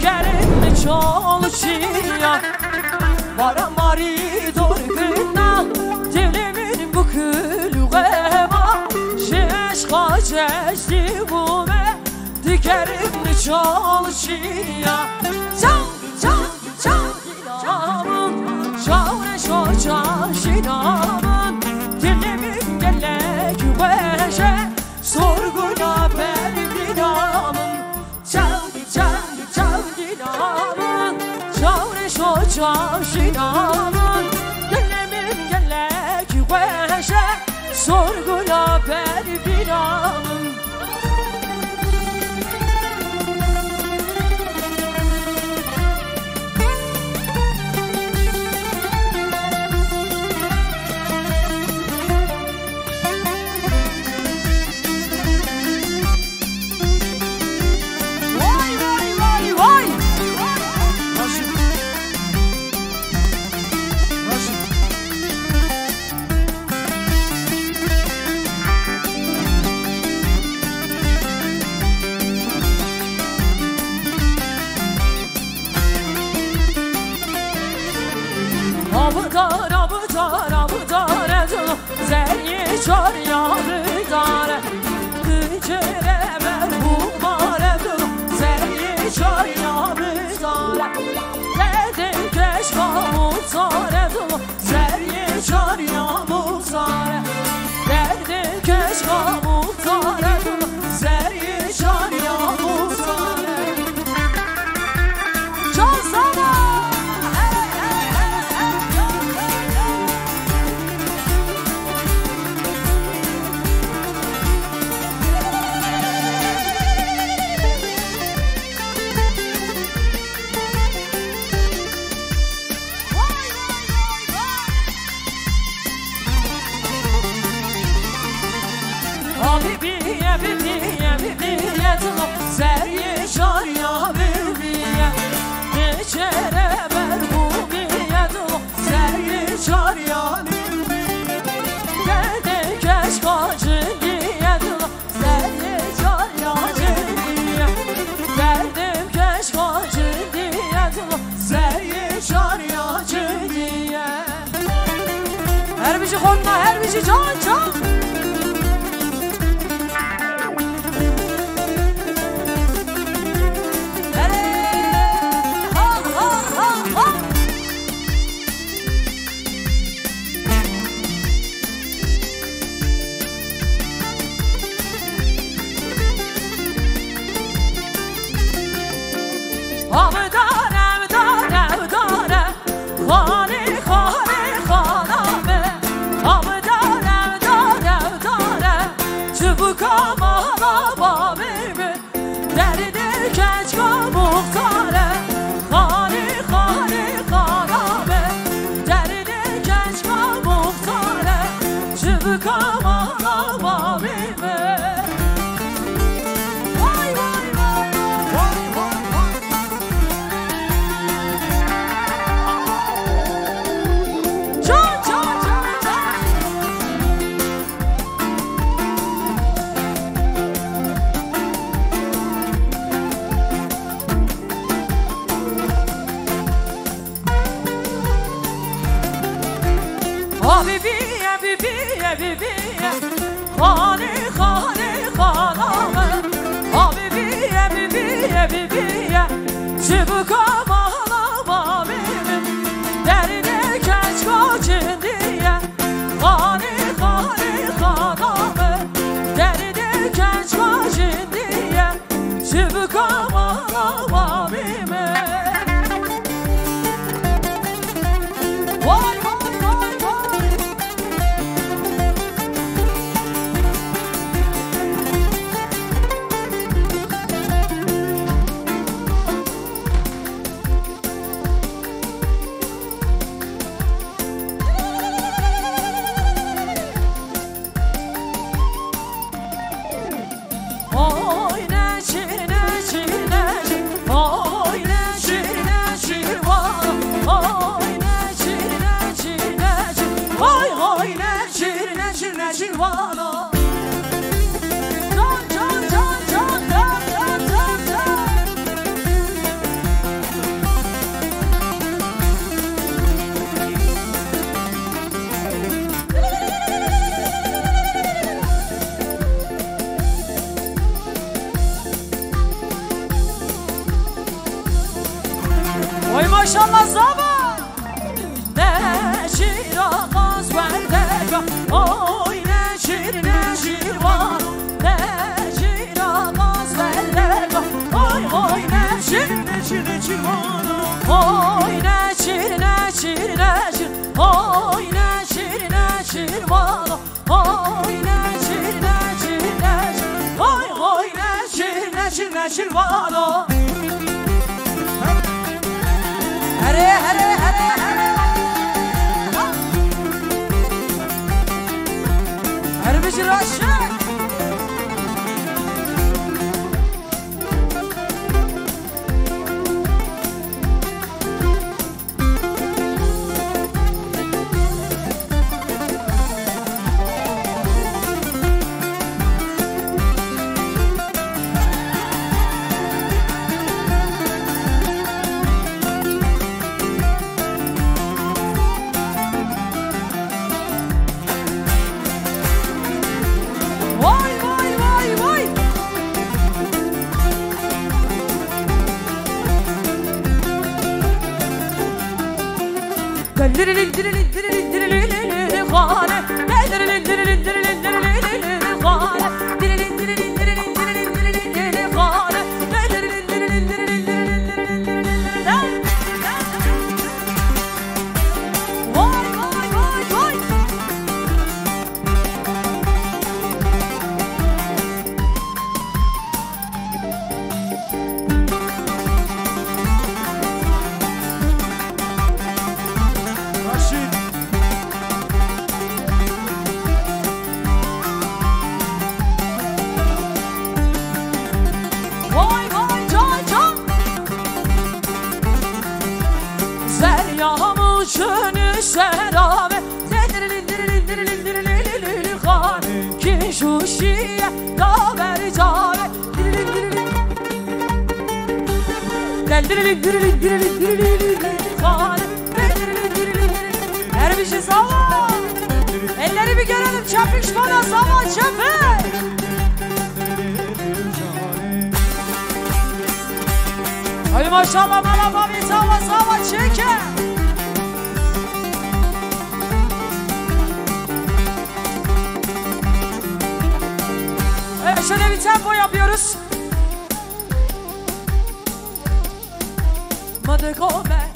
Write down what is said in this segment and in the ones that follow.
şekerimle çalışıyor Vara mari dorguna Dilimin bu külüğeva Şişka çeşdi bu me Dikerimle çalışıyor Çal, çal, çal Şinamın Şahre şoça şinamın 去床了。mama mama meme Habibiye Hani hani kanamı Habibiye bibiye bibiye maşallah zaba Neşir ağaz verdega Oy neşir neşir var Neşir ağaz verdega Oy oy neşir neşir neşir var Oy neşir neşir neşir Oy neşir neşir var Oy neşir neşir neşir Oy oy neşir neşir neşir var Russia! Deldirilindirilindirilindirilindir Khane Her bir şey salla Elleri bir görelim. Çapışmada salla çapış Hadi maşallah bana babi sava sava çeke. Evet şöyle bir tempo yapıyoruz. Wat de grote.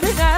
to the night.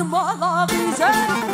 some more love.